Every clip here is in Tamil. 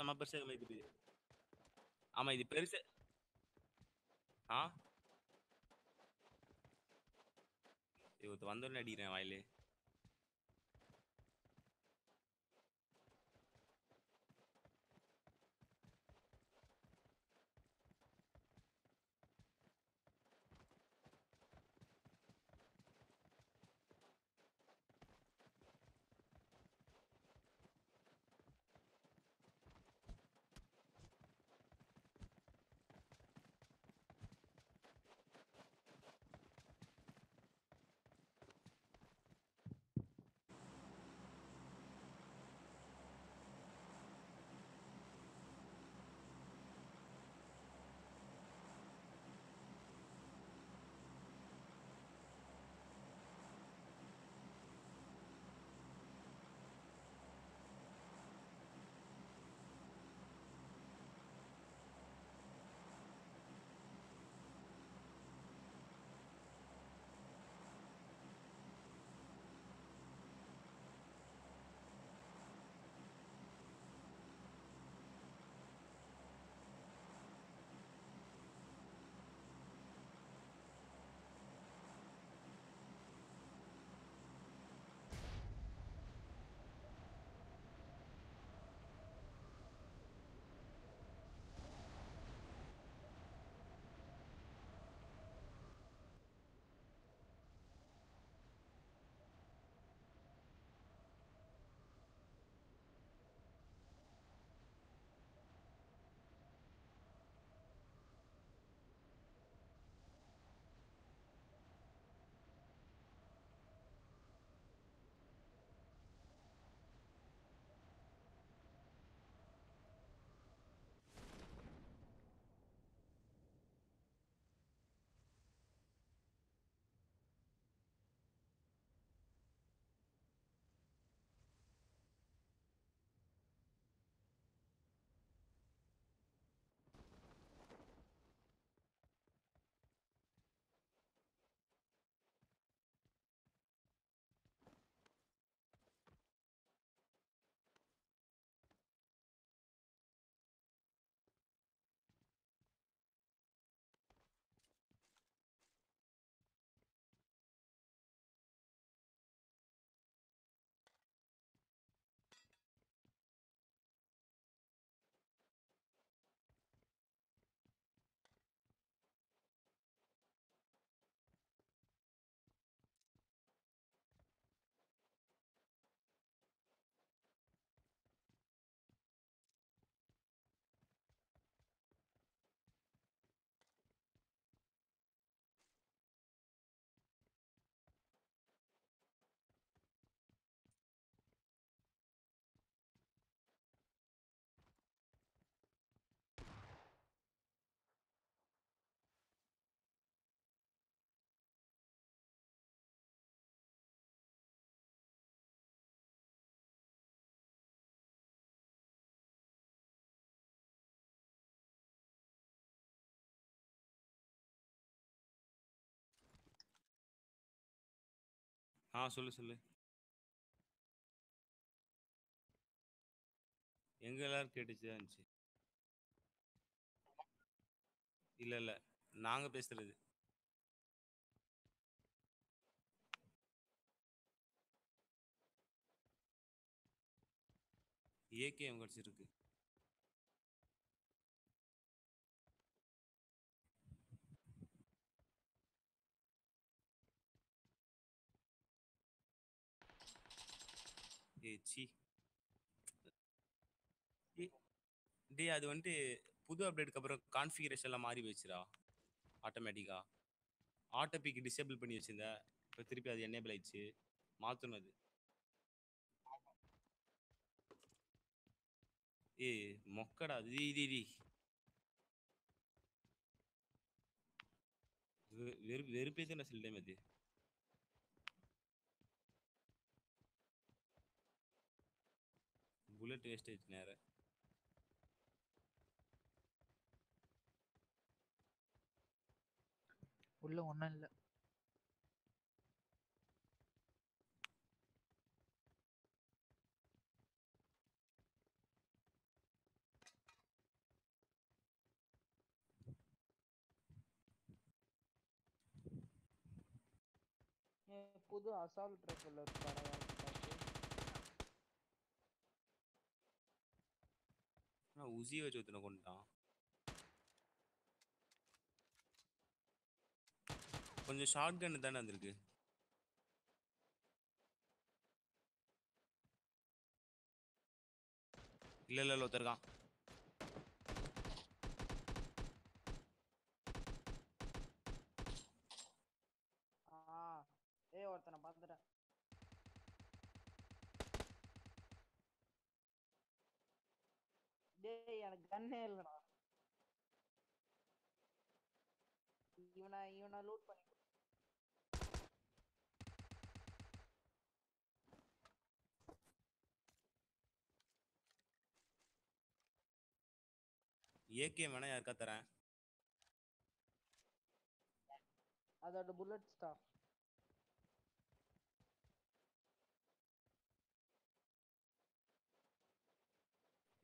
செம பெருசா வைக்குது ஆமா இது பெருசு ஆ? இவத்து வந்தோடனே அடிக்கிறேன் வாயிலே. ஆ சொல்லு சொல்லு. எங்க எல்லாரும் கேட்டுச்சுதான் இருந்துச்சு. இல்ல இல்ல. நாங்க பேசுறது. ஏகேஎம் கிடைச்சிருக்கு ஏய் சி அது வந்துட்டு புது அப்டேட்டுக்கு அப்புறம் கான்ஃபிகரேஷன்லாம் மாறி போச்சுடா ஆட்டோமேட்டிக்கா ஆட்டோபிக் டிசேபிள் பண்ணி வச்சிருந்தேன் இப்போ திருப்பி அது என்னேபிள் ஆயிடுச்சு. மாற்றணும் அது. ஏய் மொக்கடா. இது இது இது வெ- வெறுப்பே தான் சில டைம் அது. புல்லட் வேஸ்ட் ஆயிடுச்சு நேரம் உள்ள ஒண்ணும் இல்ல. புது அசால் ட்ரக்கில் இருக்கு உசியை வச்சு ஒருத்தனை கொண்டுட்டான். கொஞ்சம் ஷார்ட் கன் தானே வந்திருக்கு. இல்ல இல்ல ஒருத்தருக்கான் ஆ ஏய் ஒருத்தனை பார்த்துட்டேன். டேய் எனக்கு கன்னே இல்லடா. இவனை இவனை லூட் பண்ணி ஏகே வேணா யாருக்கா தரேன். அதோட புல்லட் ஸ்டாப்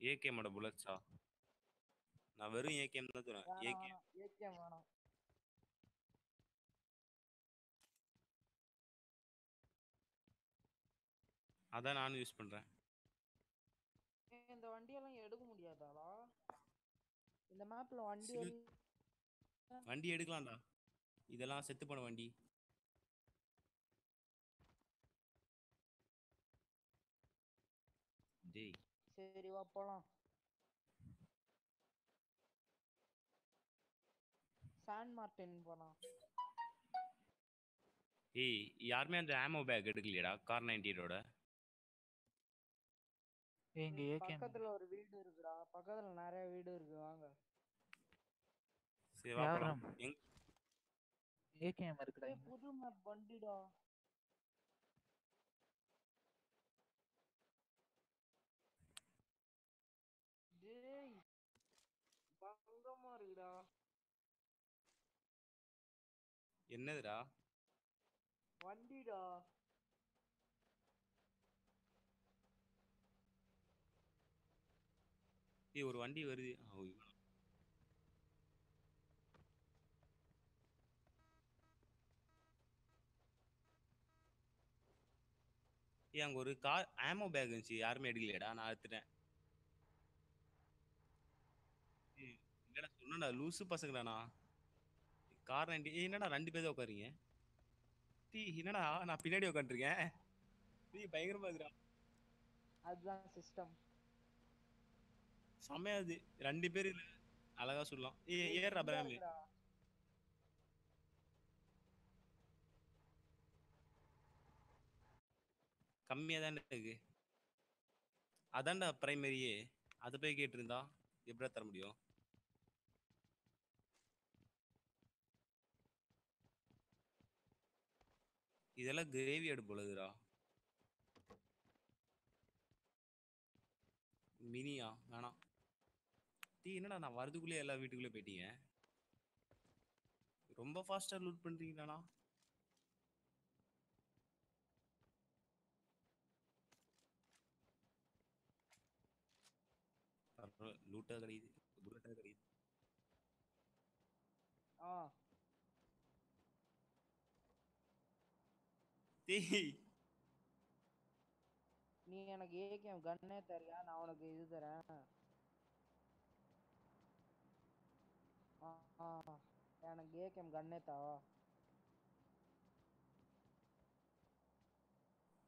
ஏகேமோட புல்லட்ஸா நான் வெறும் ஏகேம் தான் தருவேன் வேணாம் ஏகே. வேணாம். ஏகேம் வேணாம். அதான் நானும் யூஸ் பண்றேன். இந்த வண்டியெல்லாம் எடுக்க முடியாதாடா? இந்த மேப்ல வண்டி வண்டி எடுக்கலாம்டா. இதெல்லாம் செத்து போன வண்டி. டேய். சரி வா போலாம். சான் மார்டின் போலாம். ஏய் யாருமே அந்த ஆமோ பேக் எடுக்கலையடா கார் நைன்டியோட இங்க ஏய், ஏகேஎம் பக்கத்துல ஒரு வீடு இருக்குடா பக்கத்துல நிறைய வீடு இருக்கு வாங்க. சரி வா போலாம். யாரும்? எங்க ஏகேஎம் இருக்குடா. புது மேப் வண்டிடா டேய் பங்கமா இருக்குடா என்னதுடா? வண்டிடா. ஏய் ஒரு வண்டி வருது. ஏய் அங்க ஒரு கார் ஆமோ பேக் இருந்துச்சு. யாருமே எடுக்கலையடா. நான் எடுத்துட்டேன் இல்லடா சொன்னடா லூசு பசங்கடாண்ணா கார் நைன்டி என்னடா ரெண்டு பேர் உட்காருங்க டீ என்னடா நான் பின்னாடி உட்காந்துருக்கேன் டீ பயங்கரமா இருக்குடா. அதுதான் சிஸ்டம் செம்மையா இது ரெண்டு பேர் இல்ல. அழகா சொல்லலாம். ஏய் ஏறா பிராமி. கம்மியா தானே இருக்கு. அதான்டா பிரைமரியே அதை போய் கேட்டிருந்தா எப்படிடா தர முடியும்? இதெல்லாம் கிரேவியாடு போலதுடா மினியா வேணாம். டீ என்னடா நான் வரதுக்குள்ளே எல்லா வீட்டுக்குள்ளே போயிட்டீங்க? ரொம்ப ஃபாஸ்ட்டாக லூட் பண்றீங்களாண்ணா லூட்டாக கிடைக்குது புல்லட்டாக கிடையாது ஆ. டேய் நீ எனக்கு ஏகேஎம் கன்னே தரியா நான் உனக்கு இது தரேன் எனக்கு ஏகேஎம் கன்னே தாவா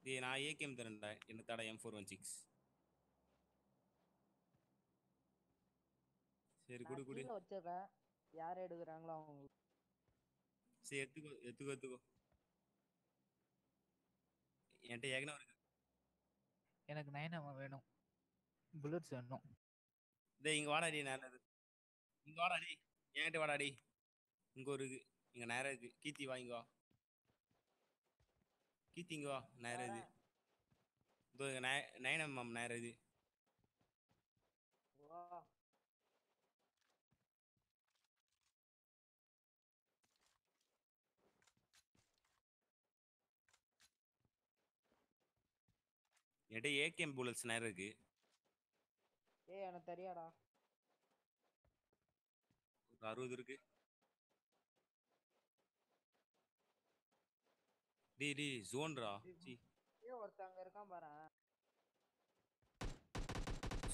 டேய் நான் ஏகேம் தரேன்டா என்ன தடா எம் ஃபோர் ஒன் சிக்ஸ் சரி குடு குடு. வச்சிருக்கேன். யார் எடுக்கிறாங்களோ அவங்க. சரி எடுத்துக்கோ எடுத்துக்கோ எடுத்துக்கோ. என்கிட்ட ஏகனா இருக்கு எனக்கு நைன் வேணும். புல்லட்ஸ் வேணும். டேய் இங்க வாடா டேய் நேரம் இங்க வாடா டேய். என்கிட்ட வாடா டேய். இங்க ஒரு இருக்கு இங்க நேரம் இருக்கு. கீர்த்தி வா இங்க வா. கீர்த்தி இங்க வா. நேரம் இது. இதோ நய- நயனம் மேம் நேரம் இது வா என்கிட்ட ஏகேஎம் புல்லட்ஸ் நேரம் இருக்கு. ஏய் எனக்கு தெரியாடா. ஒரு அறுபது இருக்கு. டேய் டேய் ஜோன்ரா சி. ஏ ஒருத்தன் அங்க இருக்கான் பாரு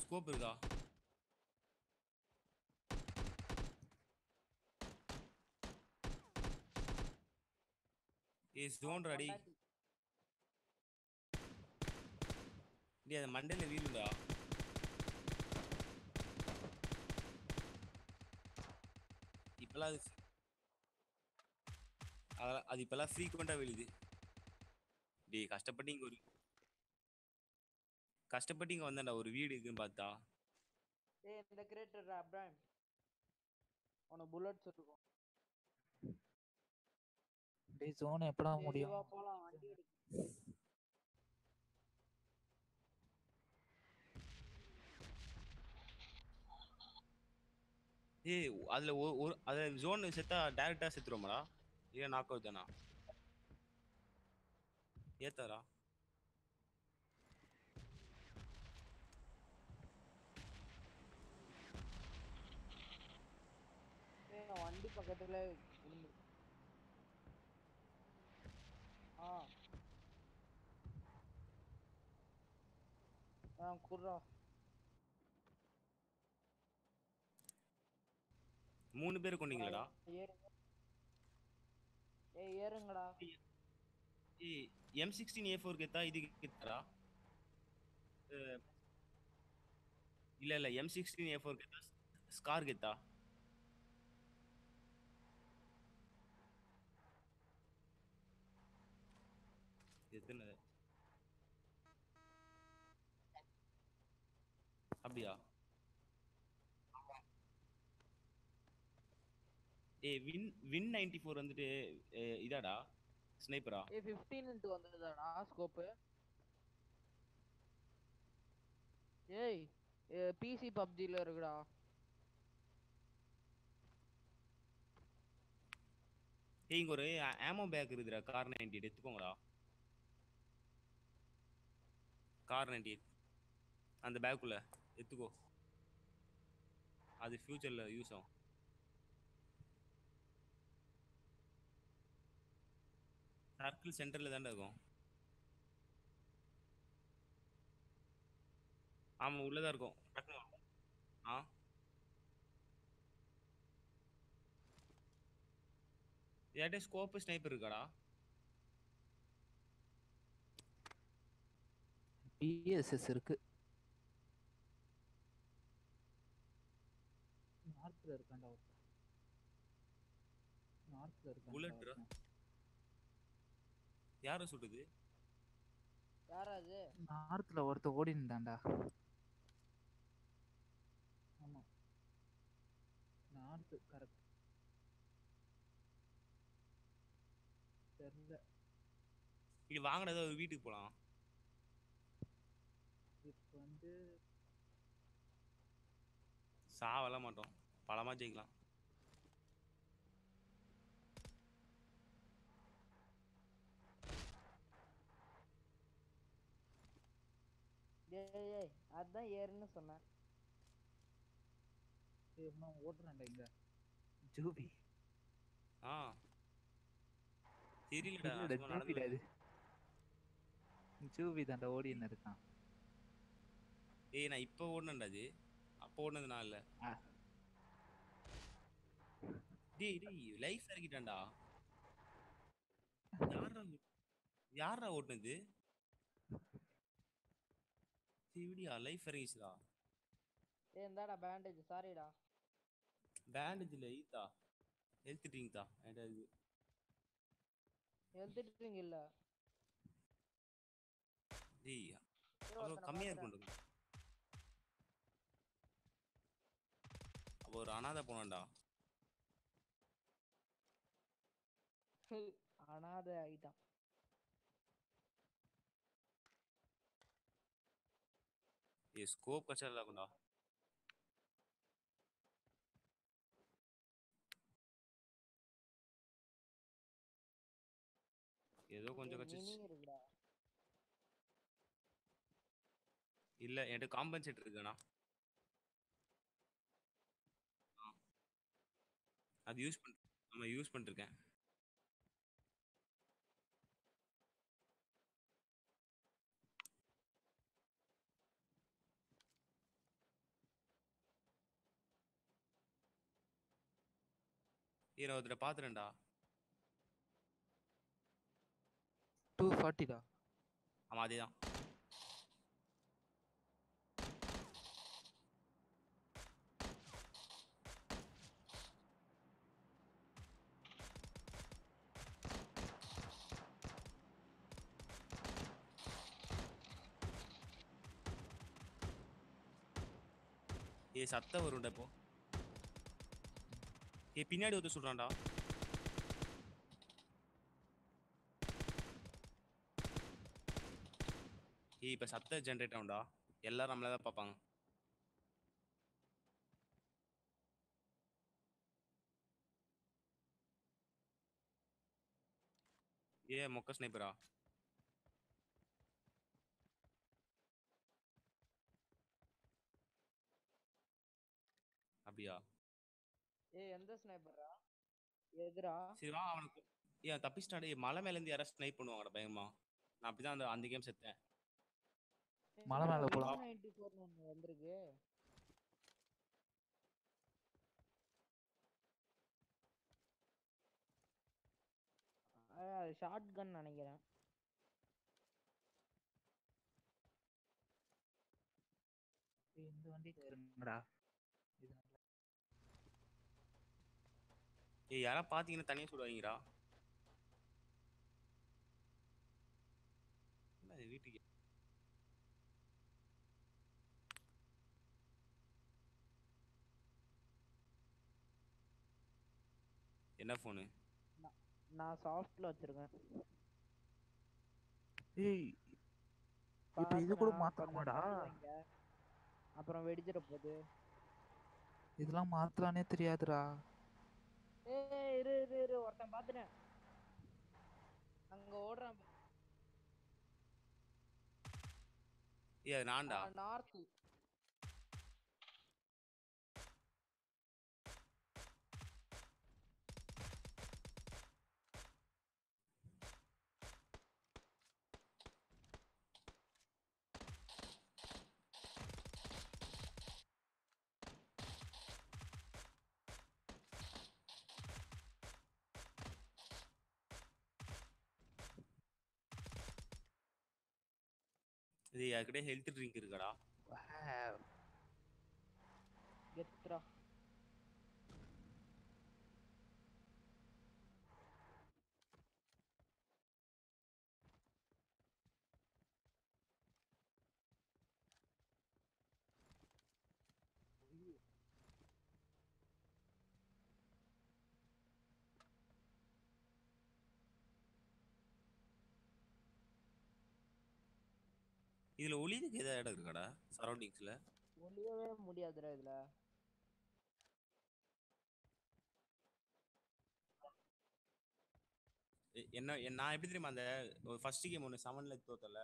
ஸ்கோப் இருக்கா ஏய் ஜோன்ரா டேய். டேய் அது மண்டையில வீழுடா இப்பெல்லாம் அது அதெல்லாம் அது இப்பெல்லாம் ஃப்ரீக்வெண்ட்டாக விழுது. டேய் கஷ்டப்பட்டு இங்கே ஒரு கஷ்டப்பட்டு இங்கே வந்தேன்டா ஒரு வீடு இருக்குன்னு பார்த்தா ஏய் இந்த கிரேட்டர் அப்ராம் உனக்கு புல்லட்ஸ் இருக்கும் டேய் ஜோன் எப்படா முடியும்? போலாம் வண்டி எடு ஏய் அதில் ஒரு ஒரு அதில் ஜோன் செத்தா டைரக்டா செத்துருவோமாடா? இல்ல நாக் அவுட் தானா? ஏத்தாரா? வண்டி பக்கத்துல ஆ. ஆ குர்ரா. மூணு பேர் கொண்டீங்களாடா? ஏய் ஏறுங்கடா. ஏய் எம் சிக்ஸ்டீன் ஏ ஃபோர் கெத்தா இது கெத்தாரா இல்லை இல்லை எம் சிக்ஸ்டீன் ஏ ஃபோர் கெத்தா ஸ்கார் கெத்தா? எத்தனை? அப்படியா? ஏய் வின் வின் நைன்டி ஃபோர் வந்துட்டு அஹ், இதாடா? ஸ்னைப்பரா ஏய் 15 இன்ட்டு வந்ததுதாடா ஸ்கோப்பு ஏய் பிசி பப்ஜில இருக்குடா. ஏய் இங்க ஒரு ஆமோ பேக் இருக்குதுடா கார் நைன்டி எயிட் எடுத்துக்கோங்கடா. கார் நைன்டி எயிட் அந்த பேக்குள்ள எடுத்துக்கோ. அது ஃபியூச்சர்ல யூஸ் ஆகும். சர்க்கிள் சென்டர்ல தான்டா இருக்கும் ஆமா உள்ளதா இருக்கும் டக்குனு. ஆ யார்கிட்ட ஸ்கோப்பு ஸ்னைப்பர் இருக்காடா பிஎஸ்எஸ் இருக்கு நார்த்ல இருக்கான்டா Bullet bro. ஒருத்தன். யாரை சுடுது யாரா அது நார்த்ல ஒருத்தன் ஓடி இருந்தான்டா ஆமா. North correct. தெரியல இது வாங்கின ஏதாவது ஒரு வீட்டுக்கு போலாம். இப்போ வந்து சாவலாம் மாட்டோம். பலமா ஜெயிக்கலாம். ஏய் ஏய் அதான் ஏறுன்னு சொன்னேன். ஏய், இன்னும் ஓடுறான்டா இங்க ஜூபி. ஆ. தெரியலடா இல்லடா சும்மா நடந்து ஜூபிடா இது? ஜூபி தான்டா ஓடின்னு இருக்கான். ஏய் நான் இப்போ ஓடுனேன்டா அது அப்போ ஓடுனது நான் இல்ல. டேய் டேய் லைஃப் இறக்கிட்டான்டா. யாரா யாரா ஓட்டுனது இப்படியா லைஃப் இறங்கிச்சுடா ஏய் இந்தாடா பேண்டேஜ் சாரிடா பேண்டேஜ் இல்ல ஈத்தா? ஹெல்த் ட்ரிங்க் தான் என்கிட்ட இருக்கு. ஹெல்த் ட்ரிங்க் இல்ல. டேய் அவ்வளோ கம்மியா. இருக்கும் அப்போ ஒரு அனாதை போனான்டா. அனாதை ஆயிட்டான் ஏ ஸ்கோப் கச்சா ஏதோ கொஞ்சம் கச்சிச்சு இல்ல என்கிட்ட காம்பன்சேட் இருக்குண்ணா அது யூஸ் பண்ண நம்ம யூஸ் பண்ணிருக்கேன். ஏய் நான் ஒருத்தரை பாத்துறேன்டா டூ ஃபார்ட்டிடா ஆமா அதேதான். ஏய் சத்தம் வரும்டா இப்போ. ஏ பின்னாடி வந்து சொல்றான்டா. ஏய் இப்ப சத்த ஜென்ரேட் ஆகும்டா. எல்லாரும் நம்மள தான் பார்ப்பாங்க. ஏ மொக்க ஸ்னைப்பரா அப்படியா? ஏய் எந்த ஸ்னைப்பர்ரா? எதுரா? சரி வா அவனுக்கு ஏன் தப்பிச்சிட்டாடே மலை மேல இருந்து யாராவது ஸ்னைப் பண்ணுவாங்கடா பயமா நான் அப்படிதான் அந்த அந்த கேம் செத்தேன். மலை மேல போலாம். நைன்டி ஃபோர் ஒன்று வந்திருக்கு. அது ஷார்ட் கன் நினைக்கிறேன். இந்த வண்டியில இருங்கடா இது நல்லா ஏய் யாரா பாத்தீங்கன்னா தனியா சுடுவாங்கடா என்ன வீட்டுக்கு? என்ன ஃபோனு நான் சாஃப்ட்ல வச்சிருக்கேன். ஏய் இப்ப இது கூட வைங்க. அப்புறம் வெடிச்சிட போகுது இதெல்லாம் மாத்தலானே தெரியாதுடா. ஏய் இரு இரு இரு ஒருத்தன் பாத்துட்டேன் அங்க ஓடுறான். ஏய் நான்டா. நார்த் இது யாருக்கிட்டே ஹெல்த் ட்ரிங்க் இருக்கடா Wow. இதுல ஒளிதுக்கு ஏதாவது இடம் இருக்காடா? சரௌண்டிங்ஸ்ல ஒளியவே முடியாதுடா இதுல. என்ன என் நான் எப்படி தெரியுமா அந்த ஃபர்ஸ்ட் கேம் ஒன்று செவன்ல தோத்தல?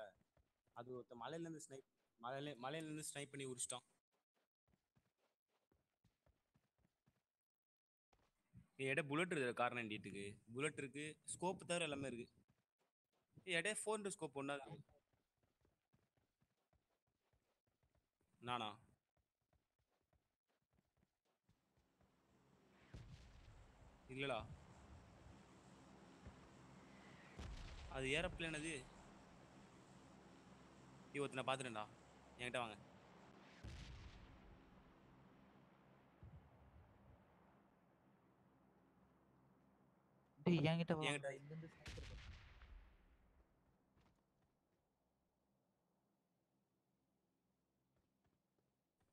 அது ஒருத்த மலையில இருந்து ஸ்னைப் மலையில மலையில இருந்து ஸ்னைப் பண்ணி உரிச்சிட்டான். எடை புல்லட் இருக்கு கார் நைன்டிட்டுக்கு புல்லட் இருக்கு ஸ்கோப் தவிர எல்லாமே இருக்கு. எடே ஃபோர் ஸ்கோப் ஒன்றா இருக்கு நானா? இல்லடா. அது ஏரோப்ளேன் அது. ஐயோ ஒருத்தனை பார்த்துட்டேன்டா. என்கிட்ட வாங்க. டேய் என்கிட்ட வா. என்கிட்ட- இங்க இருந்து sniper பாரு.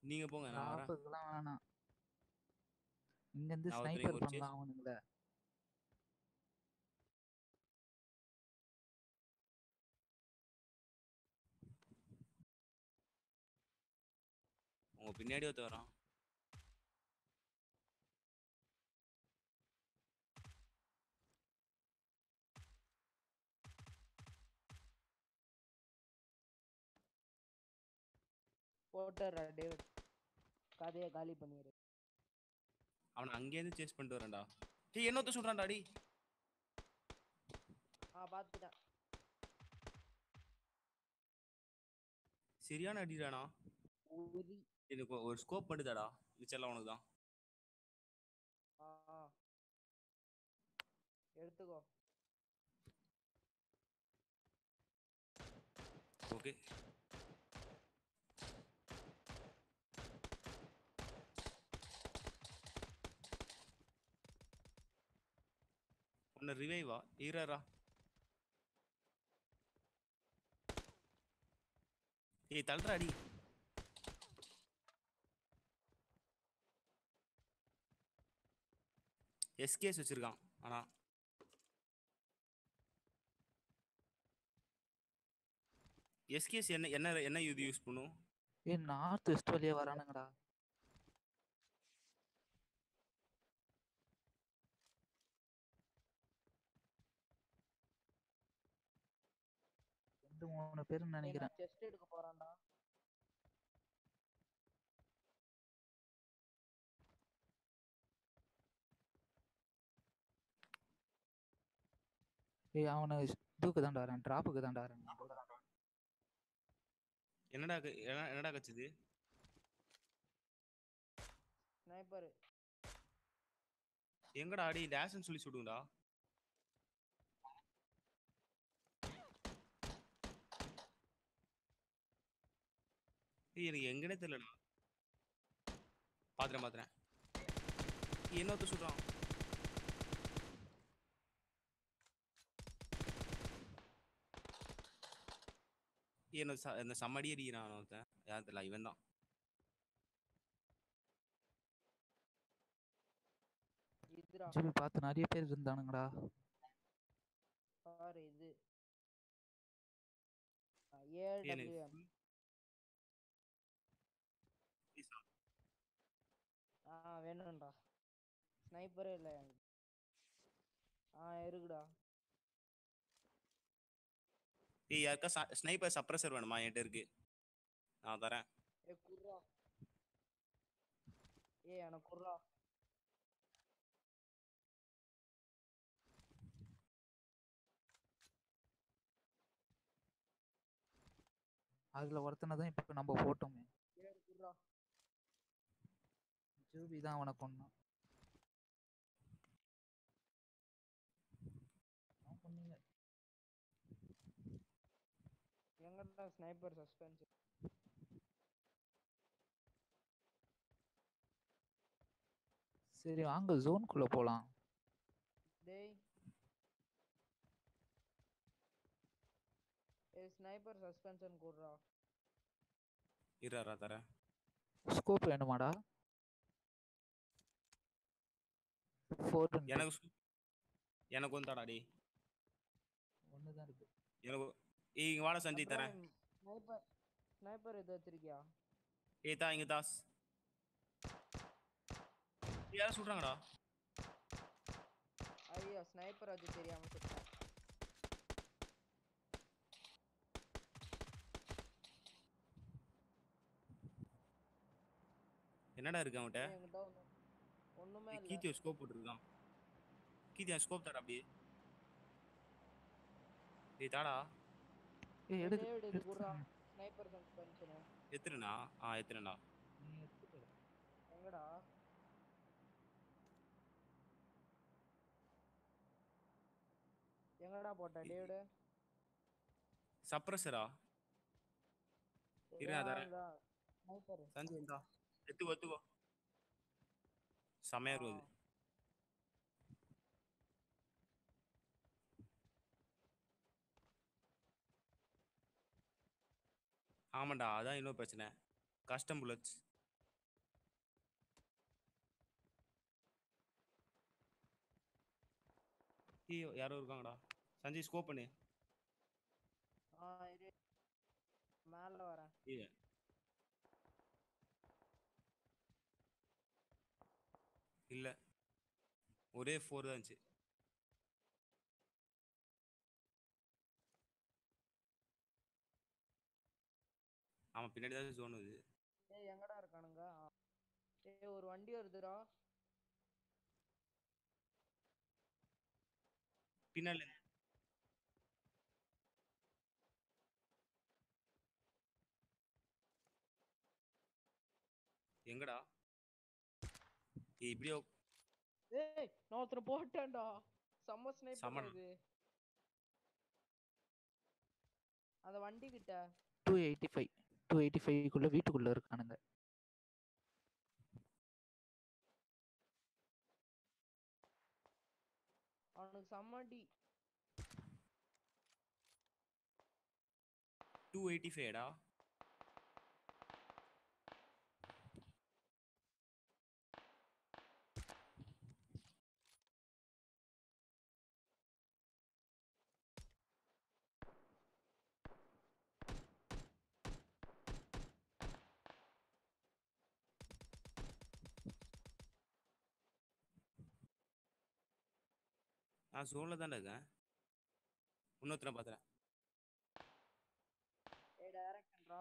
நீங்க போங்க நான் வரேன். வேணாம். இங்க இருந்து ஸ்னைப்பர் பண்ணலாம் அவனுங்கள. உங்க பின்னாடி ஒருத்த வரான். போட்டுறா டேவிட் கதையை காலி பண்ணிடு. அவனை அங்கேருந்து சேஸ் பண்ணிட்டு வரேன்டா. டேய் என்ன ஒருத்தன் சொல்றான்டா டி ஆ பார்த்துட்டேன் சரியான அடிடானா எனக்கு ஒரு ஸ்கோப் மட்டும் தாடா மிச்சம்லாம் உனக்கு தான். எடுத்துக்கோ. ஓகே உன்னை ரிவைவா ஈரரா ஏய் தள்ளுற அடி எஸ்கேஸ் வச்சிருக்கான் ஆனா. எஸ்கேஸ் என்ன என்ன என்ன இது யூஸ் பண்ணும்? ஏ நார்த் வெஸ்ட் வழியா வரானுங்கடா. ரெண்டு மூணு பேருன்னு நினைக்கிறேன். செஸ்ட் எடுக்க போறான்டா. ஏய் அவனை இதுக்கு தான்டா வரேன் டிராப்புக்கு தான்டா வரேன் என்னடா என்னடா கச்சுது? ஸ்னைப்பர் எங்கடா அடி டேஷ்னு சொல்லி சுடுங்கடா. எனக்கு எங்கனே தெரியலடா. பாத்துறேன் பாத்துறேன். இன்னொருத்த சுடுறான் என்ன ச- இந்த சம்மடி அடிக்கிறான் ஒருத்தன் யாரும் தெரியல இவன் தான். ஜிபி பார்த்து நிறைய பேர் இருந்தானுங்கடா. பாரு இது. ஏடபிள்யூஎம் ஆ வேணும்டா. ஸ்னைப்பரே இல்லை எனக்கு. ஆ இருக்குடா. ஏய் யாருக்கா ஸ்னைப்பர் சப்ரஸர் வேணுமா? என்கிட்ட இருக்கு. நான் தரேன். ஏ குர்ரா ஏ எனக்கு குர்ரா அதுல ஒருத்தனை தான் இப்ப நம்ம போட்டோமே. ஜூபி தான் அவனை கொன்னான் அவன் கொன்னீங்க. எங்கடா ஸ்னைப்பர் சஸ்பென்ஸ் சரி வாங்க ஜோனுக்குள்ள போலாம். டேய். ஏ ஸ்னைப்பர் சஸ்பென்ஷன் குர்ரா இருறா தரேன். ஸ்கோப் வேணுமாடா? ஃபோர் எனக்கு எனக்கு வந்து தாடா டேய். ஒன்று தான் இருக்கு. எனக்கு ஏய் இங்க வாடா சஞ்சய் தரேன். ஸ்னைப்பர் ஸ்னைப்பர் எது வச்சிருக்கியா? ஏய் தா இங்க தாஸ். ஏய், யாரும் சொல்றாங்கடா. ஐயோ ஸ்னைப்பர் வச்சு தெரியாம சுட்டேன். என்னடா இருக்கு அவன்கிட்ட? ஒண்ணுமே இல்ல. ஒரு ஸ்கோப் போட்டுருக்கான். கீர்த்தி ஸ்கோப் தாடா அப்படியே. ஏய் தாடா. ஏய் எடுக்கு டேவிட் இது எடுத்து குர்ரா ம், ஸ்னைப்பர் சஸ்பென்ஷன் எத்துறனா ஆ நீ எடுத்துக்கோ. எங்கடா? எங்கடா போட்ட? டேவிடு சப்ரஸரா இரு. ஸ்னைப்பர் சஞ்சய் இந்தா. எத்துக்கோ எத்துக்கோ. செமையா இருக்கும் அது ஆமாண்டா அதான் இன்னொரு பிரச்சனை. கஸ்டம் புல்லட்ஸ் ஐயோ யாரோ இருக்காங்கடா. சஞ்சய் ஸ்கோப் பண்ணு. மேல வரேன். இல்ல. ஒரே ஃபோர் தான் இருந்துச்சு. ஆமா பின்னாடி தான் ஜோன் ஏய் எங்கடா இருக்கானுங்க. ஏய் ஒரு வண்டி வருதுடா. பின்னாடி எங்கடா? ஏய் இப்படியோ. ஏய் நான் ஒருத்தனை போட்டேன்டா. செம்ம ஸ்னைப்பர் இது அந்த வண்டி கிட்ட two eighty five two eighty ஃபைவ்க்குள்ள வீட்டுக்குள்ள இருக்கானுங்க. அவனுக்கு செம்மடி டூ? நான் சோனில் தானே இருக்கேன் இன்னொருத்தனை பார்த்துறேன் ஏய் டைரக்ஷன்ரா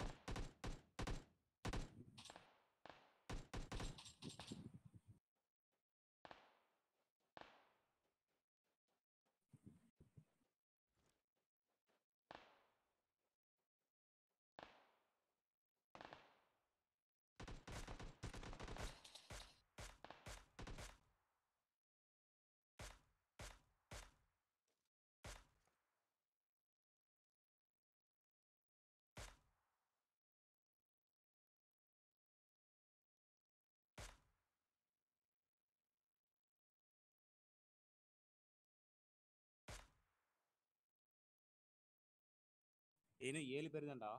இன்னும் ஏழு பேர் தான்டா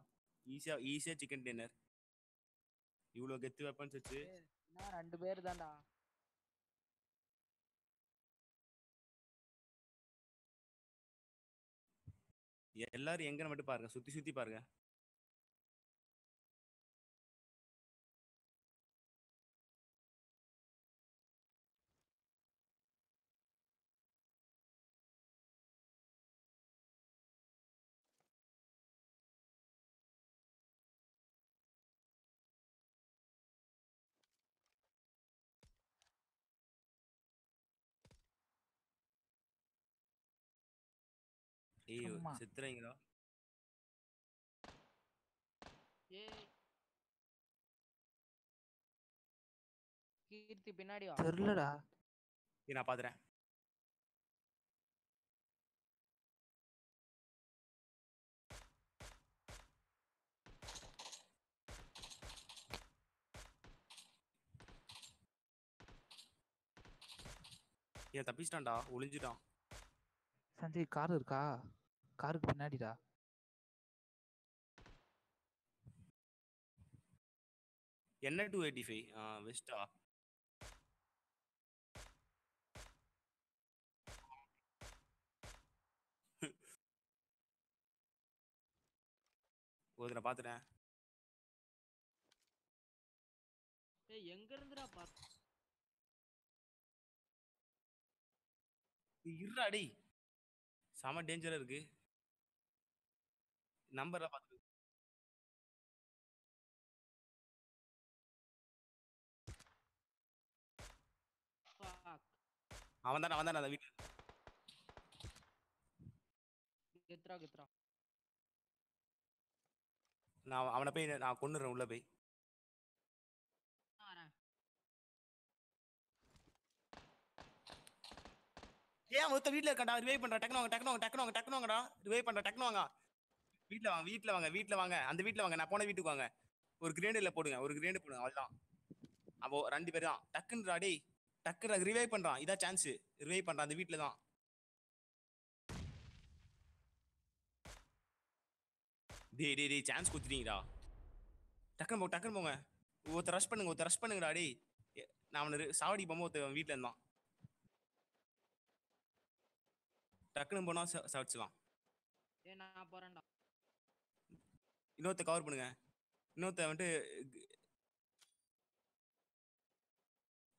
ஈஸியா ஈஸியா சிக்கன் டின்னர் இவ்வளோ கெத்து வெப்பன்ஸ் வச்சு. ரெண்டு பேர் தான்டா எல்லாரும் எங்கன்னு மட்டும் பாருங்க. சுத்தி சுத்தி பாருங்க. ஏய். செத்துறீங்களா ஏய் கீர்த்தி பின்னாடி வா தெரிலடா. ஏய், நான் பாத்துறேன். ஏன் தப்பிச்சிட்டான்டா ஒளிஞ்சிட்டான். சஞ்சய் கார் இருக்கா? காருக்கு பின்னாடிடா. என்ன டூ எயிட்டி ஃபைவ் ஆ? வெஸ்டா ஒரு நான் பாத்துட்டேன். ஏய் எங்க இருந்துடா பாத்து இருடா டேய். செம டேஞ்சரா இருக்கு. நம்பர்லாம் பார்த்து அவன் தானே அவன் தானே அந்த வீட்டு கெத்ரா கெத்ரா. நான் அவனை போய் நான் கொண்டுறேன் உள்ள போய். ஏன் ஒருத்த வீட்டுல இருக்கடா ரிவைவ் பண்ற. டக்குனு வாங்க டக்குனு வாங்க டக்குனு வாங்க டக்குனு வாங்கடா. ரிவைவ் பண்ற டக்குனு வாங்க. வீட்டுல வாங்க வீட்டுல வாங்க வீட்டுல வாங்க. அந்த வீட்டுல வாங்க நான் போன வீட்டுக்கு வாங்க. ஒரு கிரேண்டில் போடுங்க ஒரு கிரேண்டு போடுங்க அவ்வளவுதான். அப்போ ரெண்டு பேர் தான். டக்குன்றா டேய் டக்குன்னு ரிவைவ் பண்றான். இதான் சான்ஸ் ரிவைவ் பண்றான் அந்த வீட்டுல தான். டேய் டேய் டேய் சான்ஸ் கொடுத்துட்டீங்கடா. டக்குன்னு போங்க டக்குன்னு போங்க. ஒருத்தர் ரஷ் பண்ணுங்க ஒருத்தர் ரஷ் பண்ணுங்கடா டேய். நான் அவனை சாவடி போகும்போது ஒருத்தன் வீட்டில் இருந்தான். டக்குனு போனா ச- சவச்சிடலாம் ஏய் நான் போறேன்டா. இன்னொருத்த கவர் பண்ணுங்க. இன்னொருத்த வந்துட்டு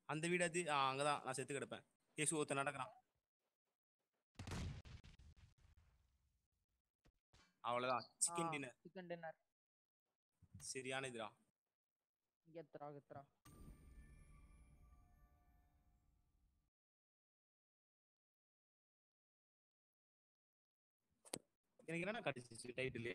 அந்த வீடாது ஆ அங்கதான். நான் செத்து கிடப்பேன். ஏசு ஒருத்தன் நடக்கிறான். அவ்வளவுதான். சிக்கன் டின்னர் சிக்கன் டின்னர் சரியான இதுடா. கெத்ரா கெத்ரா எனக்கு என்னன்னா கடிச்சிச்சு டைட்டில்